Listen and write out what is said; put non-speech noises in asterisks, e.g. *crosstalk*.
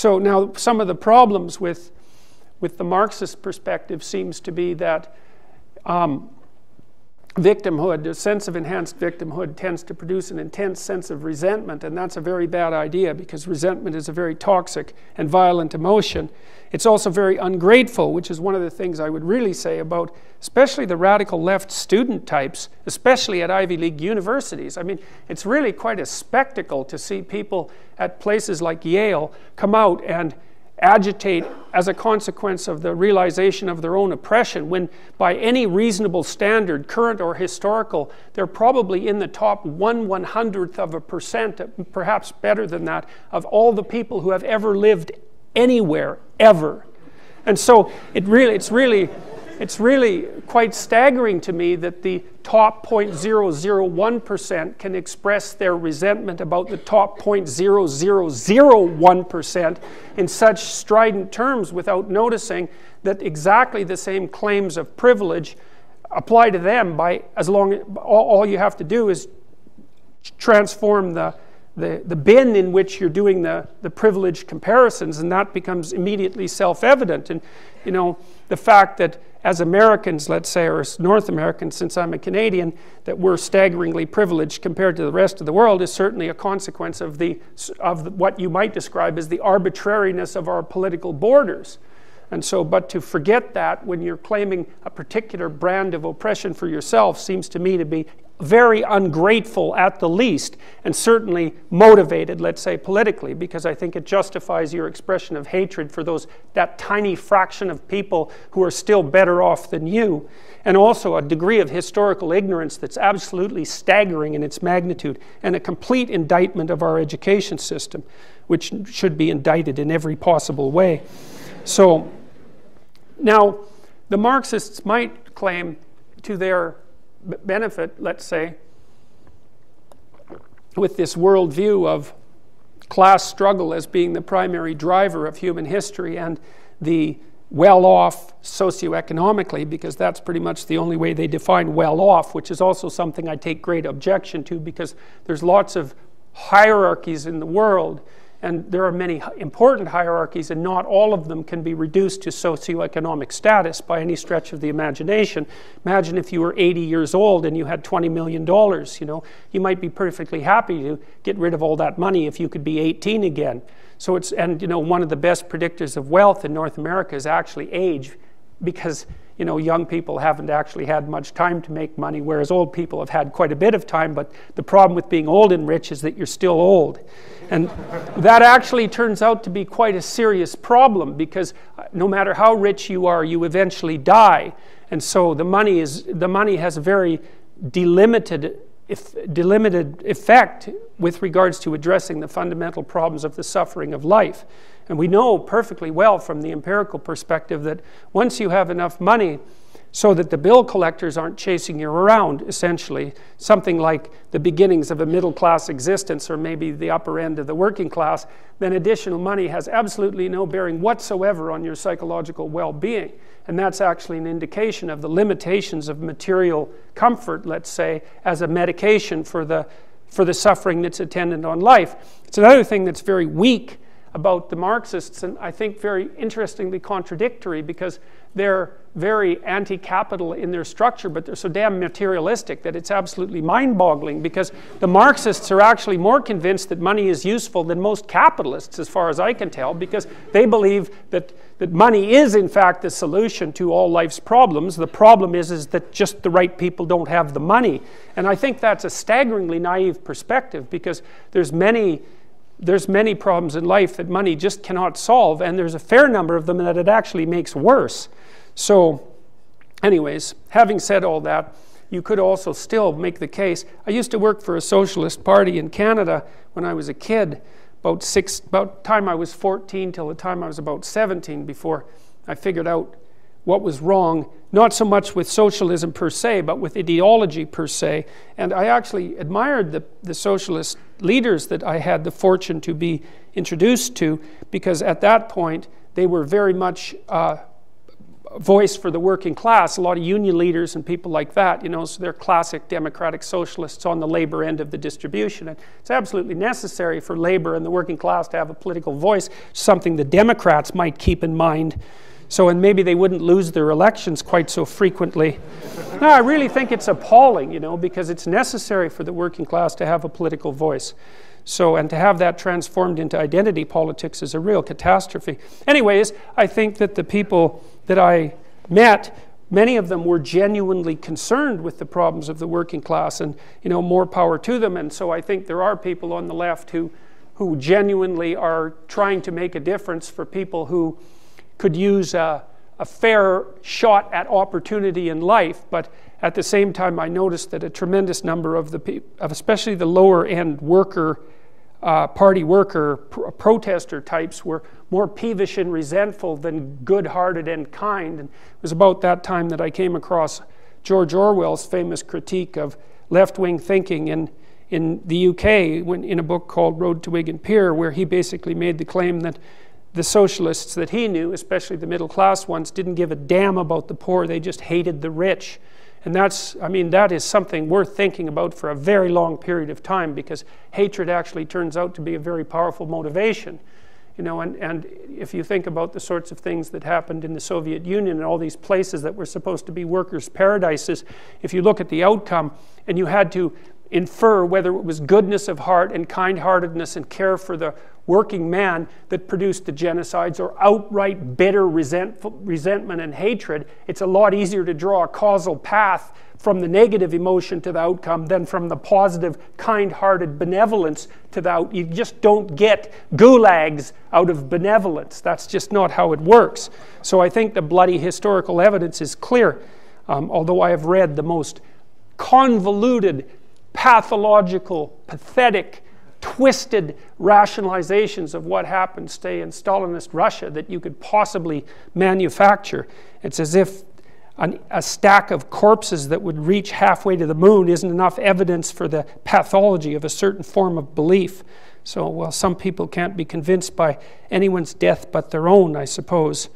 So now some of the problems with, with the Marxist perspective seems to be that um, victimhood, a sense of enhanced victimhood, tends to produce an intense sense of resentment, and that's a very bad idea because resentment is a very toxic and violent emotion. It's also very ungrateful, which is one of the things I would really say about especially the radical left student types, especially at Ivy League universities. I mean, it's really quite a spectacle to see people at places like Yale come out and agitate as a consequence of the realization of their own oppression, when by any reasonable standard, current or historical, they're probably in the top one one hundredth of a percent, perhaps better than that, of all the people who have ever lived anywhere, ever. And so it really, it's really it's really quite staggering to me that the top 0.001% can express their resentment about the top 0.0001% in such strident terms without noticing that exactly the same claims of privilege apply to them by as long all, all you have to do is transform the the, the bin in which you're doing the, the privileged comparisons, and that becomes immediately self evident. And, you know, the fact that as Americans, let's say, or as North Americans, since I'm a Canadian, that we're staggeringly privileged compared to the rest of the world is certainly a consequence of, the, of what you might describe as the arbitrariness of our political borders. And so, but to forget that when you're claiming a particular brand of oppression for yourself seems to me to be very ungrateful at the least, and certainly motivated, let's say, politically, because I think it justifies your expression of hatred for those that tiny fraction of people who are still better off than you, and also a degree of historical ignorance that's absolutely staggering in its magnitude, and a complete indictment of our education system, which should be indicted in every possible way. So, now, the Marxists might claim to their benefit, let's say, with this worldview of class struggle as being the primary driver of human history and the well off socioeconomically, because that's pretty much the only way they define well off, which is also something I take great objection to because there's lots of hierarchies in the world and there are many important hierarchies, and not all of them can be reduced to socioeconomic status by any stretch of the imagination. Imagine if you were 80 years old and you had $20 million, you know, you might be perfectly happy to get rid of all that money if you could be 18 again. So it's, and you know, one of the best predictors of wealth in North America is actually age, because you know, young people haven't actually had much time to make money, whereas old people have had quite a bit of time. But the problem with being old and rich is that you're still old. And *laughs* that actually turns out to be quite a serious problem because uh, no matter how rich you are, you eventually die. And so the money, is, the money has a very delimited, if, delimited effect with regards to addressing the fundamental problems of the suffering of life. And we know perfectly well from the empirical perspective that once you have enough money so that the bill collectors aren't chasing you around, essentially, something like the beginnings of a middle class existence or maybe the upper end of the working class, then additional money has absolutely no bearing whatsoever on your psychological well being. And that's actually an indication of the limitations of material comfort, let's say, as a medication for the, for the suffering that's attendant on life. It's another thing that's very weak about the Marxists, and I think very interestingly contradictory because they're very anti capital in their structure, but they're so damn materialistic that it's absolutely mind boggling because the Marxists are actually more convinced that money is useful than most capitalists, as far as I can tell, because they believe that, that money is, in fact, the solution to all life's problems. The problem is, is that just the right people don't have the money. And I think that's a staggeringly naive perspective because there's many there's many problems in life that money just cannot solve, and there's a fair number of them that it actually makes worse. So, anyways, having said all that, you could also still make the case. I used to work for a socialist party in Canada when I was a kid, about six, about time I was 14 till the time I was about 17 before I figured out what was wrong, not so much with socialism per se, but with ideology per se. And I actually admired the, the socialist leaders that I had the fortune to be introduced to, because at that point they were very much uh, voice for the working class, a lot of union leaders and people like that, you know, so they're classic democratic socialists on the labor end of the distribution. And it's absolutely necessary for labor and the working class to have a political voice, something the Democrats might keep in mind. So, and maybe they wouldn't lose their elections quite so frequently. no, I really think it's appalling, you know, because it's necessary for the working class to have a political voice. So, and to have that transformed into identity politics is a real catastrophe. Anyways, I think that the people that I met, many of them were genuinely concerned with the problems of the working class, and you know, more power to them. And so I think there are people on the left who, who genuinely are trying to make a difference for people who could use a, a fair shot at opportunity in life, but at the same time, I noticed that a tremendous number of the, of especially the lower end worker uh, party worker, pr- protester types were more peevish and resentful than good hearted and kind. And it was about that time that I came across George Orwell's famous critique of left wing thinking in, in the UK when, in a book called Road to Wigan Pier, where he basically made the claim that the socialists that he knew, especially the middle class ones, didn't give a damn about the poor, they just hated the rich. And that's, I mean, that is something worth thinking about for a very long period of time because hatred actually turns out to be a very powerful motivation. You know, and, and if you think about the sorts of things that happened in the Soviet Union and all these places that were supposed to be workers' paradises, if you look at the outcome and you had to infer whether it was goodness of heart and kind heartedness and care for the working man that produced the genocides or outright bitter resentment and hatred, it's a lot easier to draw a causal path from the negative emotion to the outcome than from the positive, kind hearted benevolence to the. You just don't get gulags out of benevolence. That's just not how it works. So I think the bloody historical evidence is clear, um, although I have read the most convoluted, pathological, pathetic, twisted rationalizations of what happened, stay in Stalinist Russia, that you could possibly manufacture. It's as if an, a stack of corpses that would reach halfway to the moon isn't enough evidence for the pathology of a certain form of belief. So, well, some people can't be convinced by anyone's death but their own, I suppose.